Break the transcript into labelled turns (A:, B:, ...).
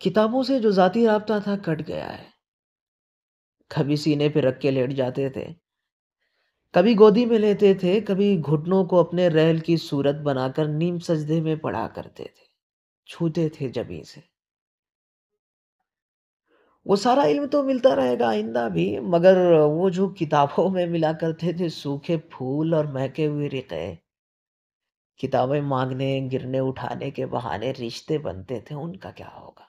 A: किताबों से जो ज़ाती राब्ता था कट गया है। कभी सीने पे रख के लेट जाते थे, कभी गोदी में लेते थे, कभी घुटनों को अपने रहल की सूरत बनाकर नीम सजदे में पड़ा करते थे, छूते थे जमी से। वो सारा इल्म तो मिलता रहेगा आइंदा भी, मगर वो जो किताबों में मिला करते थे सूखे फूल और महके हुए रिक़े, किताबें मांगने गिरने, उठाने के बहाने रिश्ते बनते थे, उनका क्या होगा?